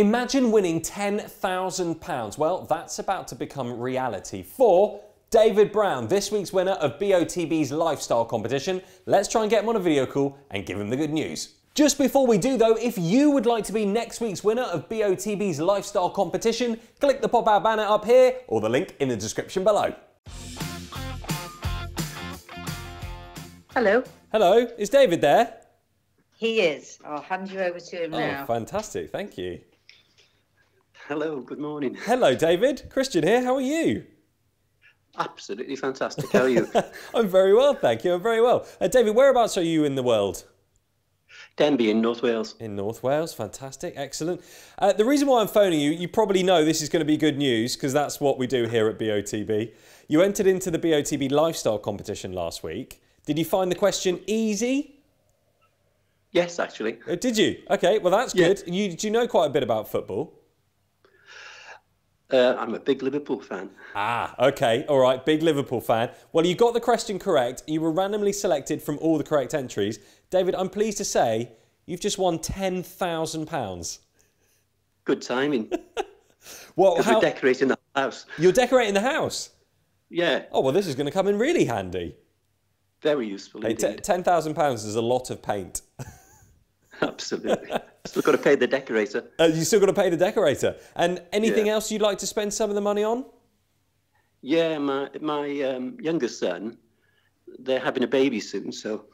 Imagine winning £10,000. Well, that's about to become reality for David Brown, this week's winner of BOTB's lifestyle competition. Let's try and get him on a video call and give him the good news. Just before we do though, if you would like to be next week's winner of BOTB's lifestyle competition, click the pop-out banner up here or the link in the description below. Hello. Hello, is David there? He is. I'll hand you over to him oh, now. fantastic, thank you. Hello, good morning. Hello, David. Christian here. How are you? Absolutely fantastic. How are you? I'm very well, thank you. I'm very well. Uh, David, whereabouts are you in the world? Denbigh in North Wales. In North Wales, fantastic, excellent. Uh, the reason why I'm phoning you, you probably know this is going to be good news because that's what we do here at BOTB. You entered into the BOTB lifestyle competition last week. Did you find the question easy? Yes, actually. Oh, did you? Okay, well that's yeah. good. You, do you know quite a bit about football? Uh, I'm a big Liverpool fan. Ah, okay, all right, big Liverpool fan. Well, you got the question correct. You were randomly selected from all the correct entries. David, I'm pleased to say you've just won ten thousand pounds. Good timing. well, how... we're decorating the house. You're decorating the house. Yeah. Oh well, this is going to come in really handy. Very useful. Hey, ten thousand pounds is a lot of paint. Absolutely. still got to pay the decorator. Uh, you still got to pay the decorator. And anything yeah. else you'd like to spend some of the money on? Yeah, my my um, youngest son, they're having a baby soon, so.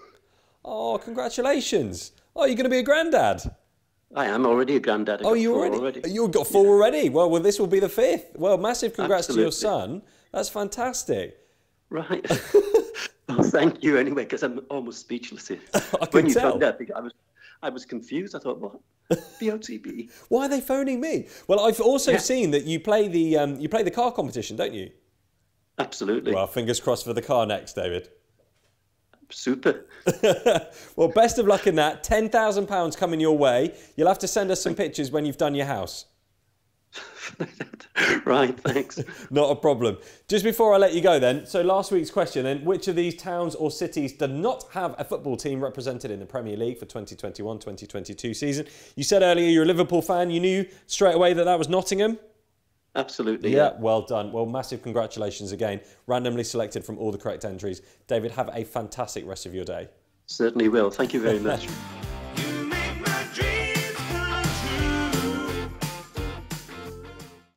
Oh, congratulations! Oh, you're going to be a granddad. I am already a granddad. Oh, you already? already? You've got four yeah. already. Well, well, this will be the fifth. Well, massive congrats Absolutely. to your son. That's fantastic. Right. well, thank you anyway, because I'm almost speechless here. I can when tell. you found out, I was I was confused. I thought, what? BOTB? Why are they phoning me? Well, I've also yeah. seen that you play the um, you play the car competition, don't you? Absolutely. Well, fingers crossed for the car next, David. Super. well, best of luck in that. Ten thousand pounds coming your way. You'll have to send us some pictures when you've done your house. right, thanks. Not a problem. Just before I let you go then, so last week's question then, which of these towns or cities did not have a football team represented in the Premier League for 2021-2022 season? You said earlier you're a Liverpool fan. You knew straight away that that was Nottingham? Absolutely. Yeah, yeah, well done. Well, massive congratulations again. Randomly selected from all the correct entries. David, have a fantastic rest of your day. Certainly will. Thank you very much.